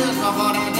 Deus, não agora